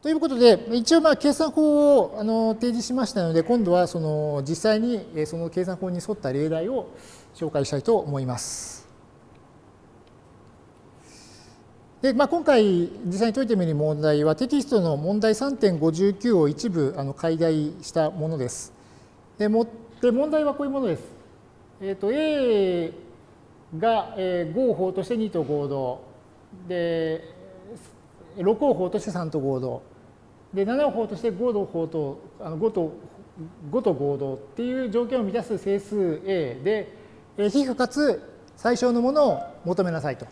ということで、一応まあ計算法をあの提示しましたので、今度はその実際にその計算法に沿った例題を紹介したいと思います。でまあ、今回実際に解いてみる問題はテキストの問題3.59を一部あの解題したものです。でもで問題はこういうものです。え、ー、と A が、えー、5を法として2と合同で6を法として3と合同で7を法として5と法とあの5と5と合同っていう条件を満たす整数 A で、えー、皮膚かつ最小のものを求めなさいと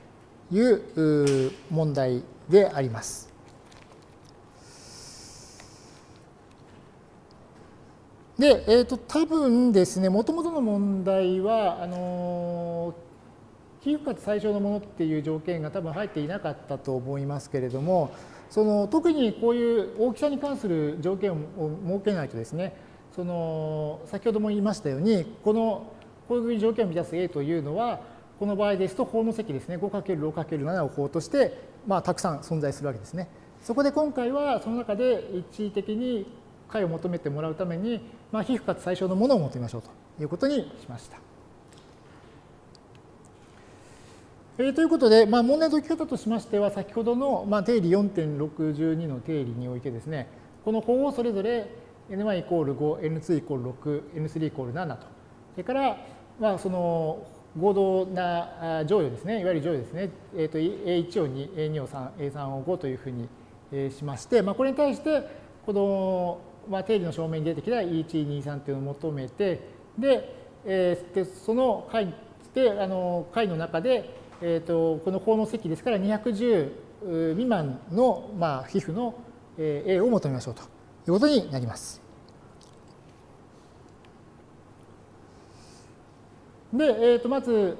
いう問題であります。で、え、ー、と、多分ですね、もともとの問題は、あの皮膚かつ最小のものっていう条件が多分入っていなかったと思いますけれども、その特にこういう大きさに関する条件を設けないとですね、その先ほども言いましたように、このこういう条件を満たす A というのは、この場合ですと法の積ですね、5×6×7 を法として、まあ、たくさん存在するわけですね。そこで今回はその中で一時的に解を求めてもらうために、まあ、皮膚かつ最小のものを求めましょうということにしました。えー、ということで、まあ、問題の解き方としましては、先ほどの、まあ、定理4.62の定理においてですね、この法をそれぞれ n1 イコール5、n2 イコール6、n3 イコール7と。それから、まあ、その合同な乗与ですね、いわゆる乗与ですね、えー、と A1 を2、A2 を3、A3 を5というふうにしまして、まあ、これに対して、この、まあ、定理の証明に出てきた E1、2、3というのを求めて、で、えー、でその解であの解の中で、えーと、この法の積ですから210未満の、まあ、皮膚の A を求めましょうということになります。で、えー、とまず、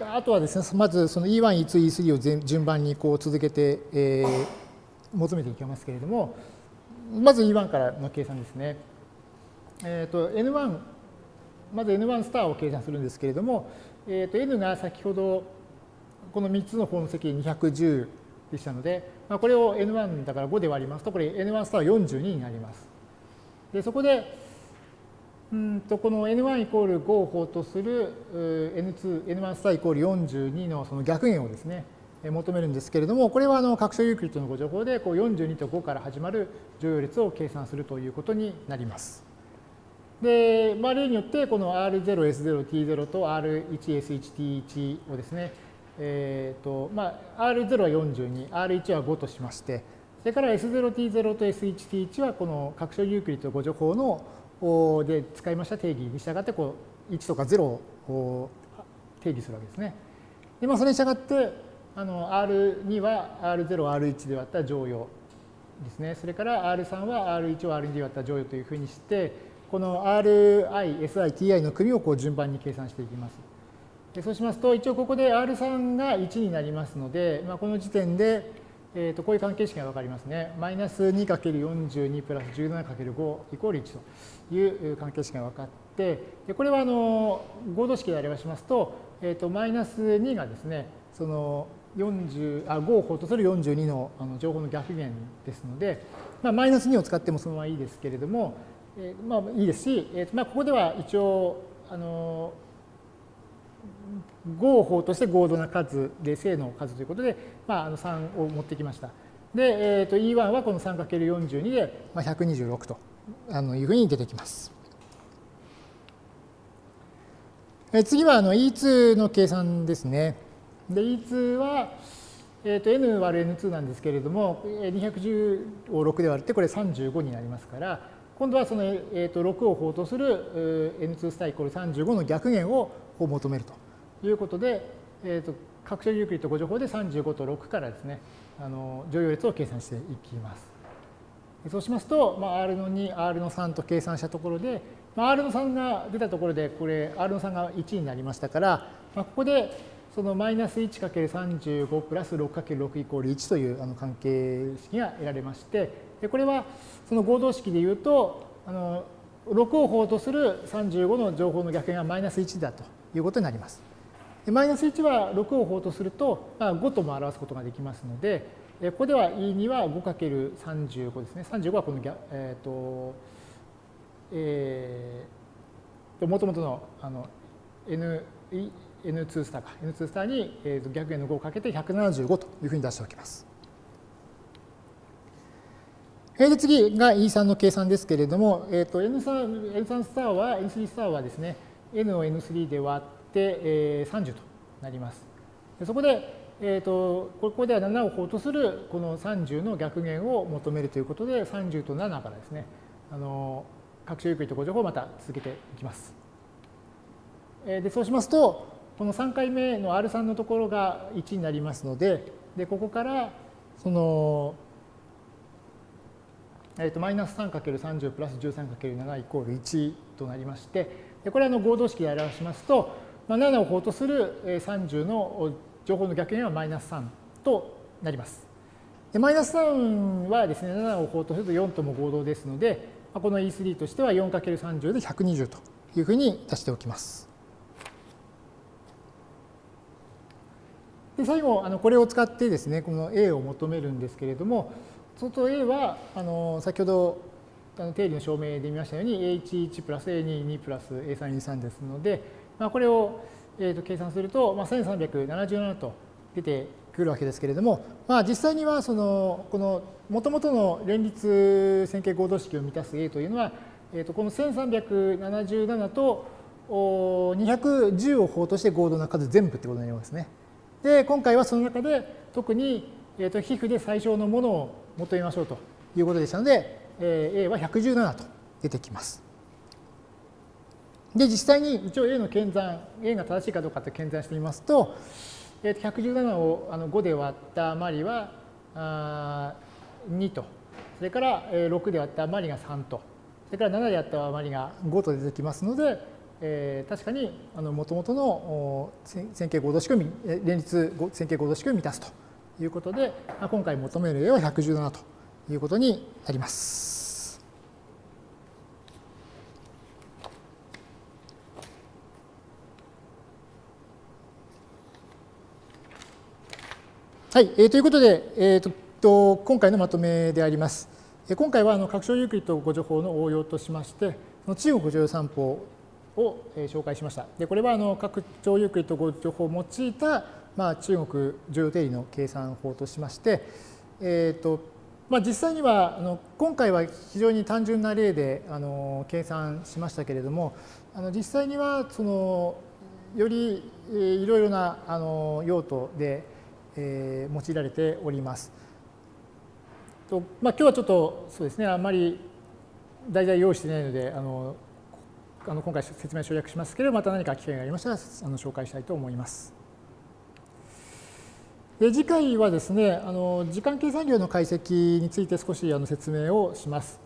あとはですね、まずその E1、E2、E3 を順番にこう続けて、えー、求めていきますけれども、まず E1 からの計算ですね。えー、と N1、まず N1 スターを計算するんですけれども、えー、と N が先ほどこの3つの方の積210でしたので、まあ、これを N1 だから5で割りますと、これ N1 スターは42になります。で、そこで、うんとこの N1 イコール5を法とする N2、N1 スターイコール42のその逆円をですね、求めるんですけれども、これはあの拡張ユークリッドのご情報でこう42と5から始まる乗用列を計算するということになります。で、まあ、例によってこの R0、S0、T0 と R1、S1、T1 をですね、えーとまあ、R0 は42、R1 は5としまして、それから S0T0 と S1T1 はこの拡張ユークリッド誤助法ので使いました定義に従ってこう1とか0を定義するわけですね。でまあ、それに従ってあの R2 は R0、R1 で割った乗用ですね。それから R3 は R1 を R2 で割った乗用というふうにして、この RI、SI、TI の組をこう順番に計算していきます。そうしますと、一応ここで R3 が1になりますので、まあ、この時点で、えー、とこういう関係式が分かりますね。マイナス 2×42 プラス 17×5 イコール1という関係式が分かって、でこれはあの合同式で表しますと、えー、とマイナス2がですね、その40あ5を法とする42のあの情報の逆減ですので、まあ、マイナス2を使ってもそのままいいですけれども、えー、まあいいですし、えーまあ、ここでは一応あの合法として合同な数で正の数ということで、まあ、あの3を持ってきました。で、えー、と E1 はこの 3×42 で、まあ、126とあのいうふうに出てきます。え次はあの E2 の計算ですね。で E2 は、えー、と N 割る N2 なんですけれども、210を6で割ってこれ35になりますから、今度はその、えー、と6を法とする N2 スタイコール35の逆減を求めると。いうことで、えーと、拡張ユークリッド誤助法で35と6からですね、あの乗用列を計算していきます。そうしますと、まあ、R の2、R の3と計算したところで、まあ、R の3が出たところで、これ R の3が1になりましたから、まあ、ここでそのマイナス 1×35 プラス 6×6 イコール1というあの関係式が得られまして、でこれはその合同式でいうと、あの6を法とする35の情報の逆円がマイナス1だということになります。マイナス1は6を法とすると、まあ、5とも表すことができますので、ここでは E2 は 5×35 ですね。35はこのギャ、えーとえー、もともとのあの N N2 スターか N2 スターに、えー、と逆円の5をかけて175というふうに出しておきます。で次が E3 の計算ですけれども、えー、と N3, N3 スターは N3 スターはですね N を N3 で割って、えー、30となります。でそこで、えーと、ここでは7を法とするこの30の逆減を求めるということで30と7からですねあの拡張ゆっくりとご情報をまた続けていきます。でそうしますとこの3回目の R3 のところが1になりますのででここからその、えー、とマイナス 3×30 プラス 13×7 イコール1となりましてでこれは合同式で表しますと、まあ、7を法とする30の情報の逆円はマイナス3となります。でマイナス3はですね7を法とすると4とも合同ですのでこの E3 としては 4×30 で120というふうに出しておきます。で最後あのこれを使ってですねこの A を求めるんですけれどもそうすると A はあの先ほどあの定理の証明で見ましたように A11 プラス A22 プラス A323 ですので、まあ、これを、えー、と計算すると、まあ、1377と出てくるわけですけれども、まあ、実際にはそのこのもともとの連立線形合同式を満たす A というのは、えー、とこの1377と210を法として合同な数全部ってことになりますね。で今回はその中で特に、えー、と皮膚で最小のものを求めましょうということでしたので、えー、A は117と出てきます。で実際に一応 A の検算 A が正しいかどうかって検算してみますと、えー、117をあの5で割った余りはあ2とそれから6で割った余りが3とそれから7で割った余りが5と出てきますのでえー、確かにもともとの線形合同式を連立線形合同式を満たすということで、今回求める例は117ということになります。はい、えー、ということで、えーと、と今回のまとめであります。今回はあの拡張ユークリッドご情報の応用としまして、の中国女三法を紹介しました。でこれはあの拡張ユークリッド語情報を用いた、まあ、中国重要定理の計算法としまして、えーとまあ、実際にはあの今回は非常に単純な例であの計算しましたけれどもあの実際にはそのよりいろいろなあの用途で、えー、用いられております。とまあ、今日はちょっとそうですねあんまり題材用意してないのであのあの今回説明省略しますけれどまた何か機会がありましたらあの紹介したいと思います。で次回はですねあの時間計算量の解析について少しあの説明をします。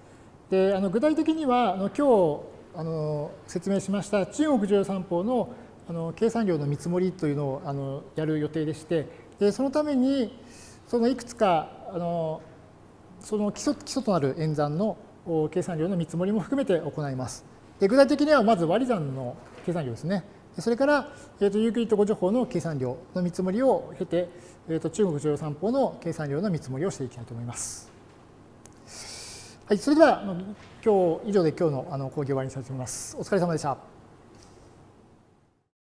であの具体的にはあの今日あの説明しました中国重要三法のあの計算量の見積もりというのをあのやる予定でしてでそのためにそのいくつかあのその基礎基礎となる演算の計算量の見積もりも含めて行います。で具体的にはまず割り算の計算量ですね。それから、えー、とユークリッド誤助法の計算量の見積もりを経て、えー、と中国重要三法の計算量の見積もりをしていきたいと思います。はい、それでは今日以上で今日の講義を終わりにさせています。お疲れ様でした。